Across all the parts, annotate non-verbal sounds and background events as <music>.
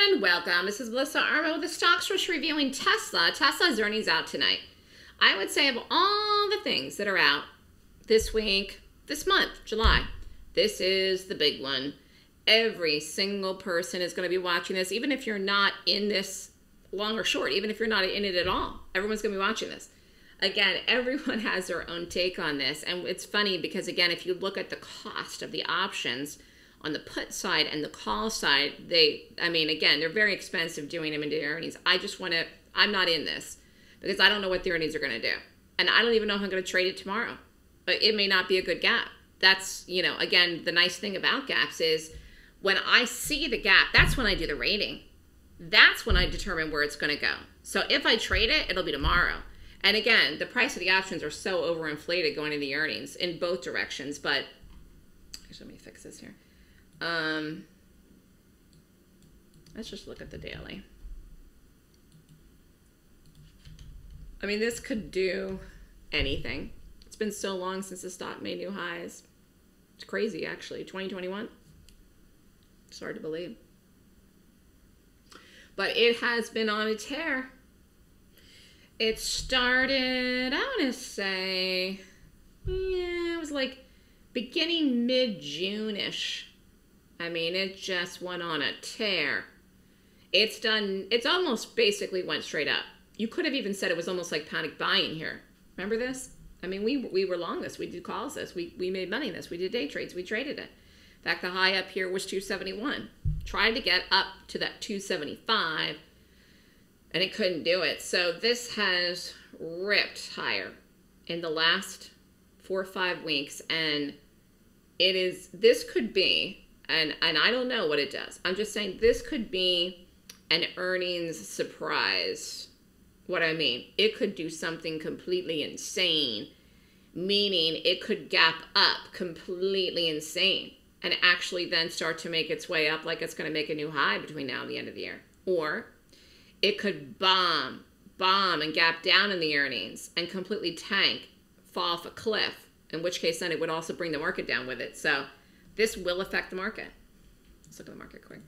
everyone, welcome. This is Melissa Armo with the Stock Swoosh reviewing Tesla. Tesla's earnings out tonight. I would say of all the things that are out this week, this month, July, this is the big one. Every single person is going to be watching this, even if you're not in this long or short, even if you're not in it at all. Everyone's going to be watching this. Again, <laughs> everyone has their own take on this. And it's funny because, again, if you look at the cost of the options, on the put side and the call side, they, I mean, again, they're very expensive doing them into earnings. I just want to, I'm not in this because I don't know what the earnings are going to do. And I don't even know if I'm going to trade it tomorrow. But it may not be a good gap. That's, you know, again, the nice thing about gaps is when I see the gap, that's when I do the rating. That's when I determine where it's going to go. So if I trade it, it'll be tomorrow. And again, the price of the options are so overinflated going in the earnings in both directions. But actually, let me fix this here. Um, let's just look at the daily. I mean, this could do anything. It's been so long since the stock made new highs. It's crazy, actually. 2021. It's hard to believe. But it has been on a tear. It started, I want to say, yeah, it was like beginning mid June ish I mean, it just went on a tear. It's done, it's almost basically went straight up. You could have even said it was almost like panic buying here. Remember this? I mean, we, we were long this. We did calls this. We, we made money this. We did day trades. We traded it. In fact, the high up here was 271. Tried to get up to that 275 and it couldn't do it. So this has ripped higher in the last four or five weeks. And it is, this could be and and I don't know what it does. I'm just saying this could be an earnings surprise. What I mean, it could do something completely insane, meaning it could gap up completely insane and actually then start to make its way up like it's going to make a new high between now and the end of the year. Or it could bomb, bomb and gap down in the earnings and completely tank, fall off a cliff, in which case then it would also bring the market down with it. So this will affect the market. Let's look at the market quick.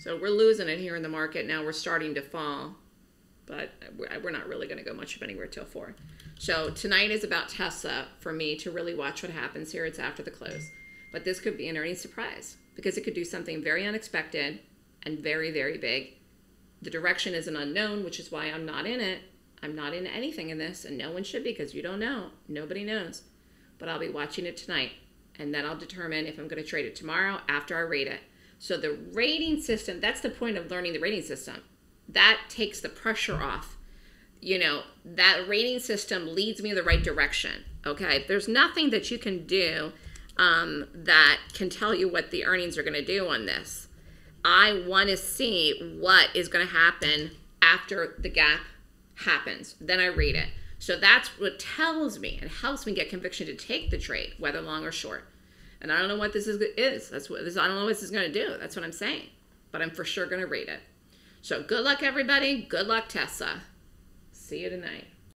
So we're losing it here in the market. Now we're starting to fall, but we're not really going to go much of anywhere till 4. So tonight is about Tesla for me to really watch what happens here. It's after the close. But this could be an earnings surprise because it could do something very unexpected and very, very big. The direction is an unknown, which is why I'm not in it. I'm not into anything in this, and no one should be because you don't know. Nobody knows. But I'll be watching it tonight, and then I'll determine if I'm going to trade it tomorrow after I rate it. So the rating system, that's the point of learning the rating system. That takes the pressure off. You know, that rating system leads me in the right direction. Okay, there's nothing that you can do um, that can tell you what the earnings are going to do on this. I want to see what is going to happen after the gap happens. Then I read it. So that's what tells me and helps me get conviction to take the trade, whether long or short. And I don't know what this is. is. That's what this. I don't know what this is going to do. That's what I'm saying. But I'm for sure going to read it. So good luck, everybody. Good luck, Tesla. See you tonight.